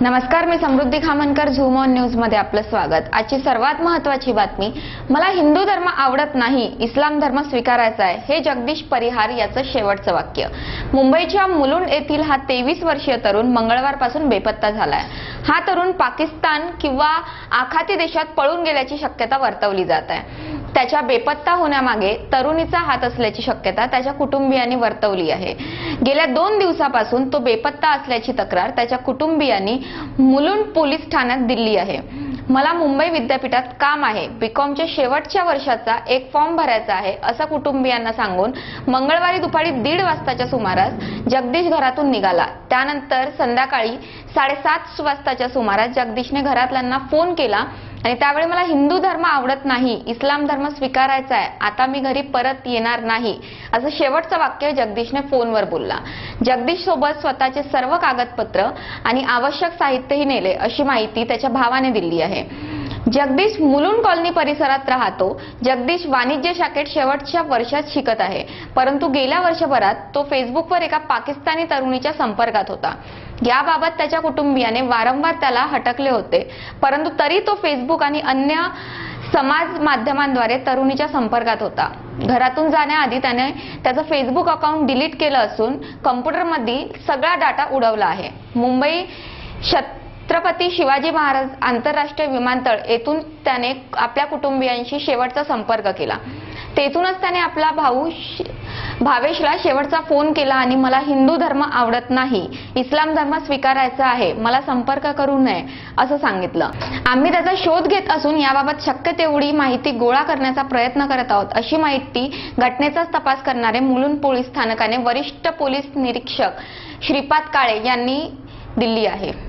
नमस्कार मी Samruddhi Khamankar Zoom on न्यूजमध्ये आपलं स्वागत. आजची सर्वात महत्वाची बातमी मला हिंदू धर्म आवडत नाही इस्लाम धर्म स्वीकारायचा आहे हे जगदीश परिहार याचं शेवटचं वाक्य. मुंबईच्या मुलुंड येथील हा तेवीस वर्षीय तरुण मंगळवारपासून बेपत्ता झालाय. हा तरुण पाकिस्तान किंवा आखाती देशात पळून गेल्याची शक्यता वर्तवली जात आहे. त्याच्या बेपत्ता होण्यामागे तरुणीचा हात असल्याची शक्यता त्याच्या कुटुंबियांनी वर्तवली आहे. गेल्या दोन दिवसापासून तो बेपत्ता असल्याची तक्रार त्याच्या कुटुंबियांनी मुलुंड पोलीस ठाण्यात दिली आहे. मला मुंबई विद्यापीठात काम आहे. बीकॉमच्या शेवटच्या वर्षाचा एक फॉर्म भरायचा आहे असं कुटुंबियांना सांगून मंगळवारी दुपारी दीड वाजताच्या सुमारास जगदीश घरातून निघाला. त्यानंतर संध्याकाळी साडेसात वाजताच्या सुमारास जगदीशने घरातल्यांना फोन केला आणि त्यावेळी मला हिंदू धर्म आवडत नाही इस्लाम धर्म स्वीकारायचा आहे आता मी घरी परत येणार नाही असं शेवटचं वाक्य जगदीशने फोनवर बोलला. जगदीश सोबत स्वतःचे सर्व कागदपत्र आणि आवश्यक साहित्यही नेले अशी माहिती त्याच्या भावाने दिली आहे. जगदीश मुलुंड कॉलनी परिसरात राहतो. जगदीश वाणिज्य शाखेत शेवटच्या वर्षात शिकत आहे. परंतु गेल्या वर्षभरात तो फेसबुकवर एका पाकिस्तानी तरुणीच्या संपर्कात होता. याबाबत त्याच्या कुटुंबियाने वारंवार त्याला हटकले होते. परंतु तरी तो फेसबुक आणि अन्य समाज माध्यमांद्वारे तरुणीच्या संपर्कात होता. घरातून जाण्याआधी त्याने त्याचं फेसबुक अकाउंट डिलीट केलं असून कम्प्युटरमध्ये सगळा डाटा उडवला आहे. मुंबई शत छत्रपती शिवाजी महाराज आंतरराष्ट्रीय विमानतळ येथून त्याने आपल्या कुटुंबियांशी शेवटचा संपर्क केला. तेथूनच त्याने आपला भाऊ भावेशला शेवटचा फोन केला आणि मला हिंदू धर्म आवडत नाही इस्लाम धर्म स्वीकारायचा आहे मला संपर्क करू नये असं सांगितलं. आम्ही त्याचा शोध घेत असून याबाबत शक्य तेवढी माहिती गोळा करण्याचा प्रयत्न करत आहोत अशी माहिती घटनेचाच तपास करणारे मुलुंड पोलीस स्थानकाने वरिष्ठ पोलीस निरीक्षक श्रीपाद काळे यांनी दिली आहे.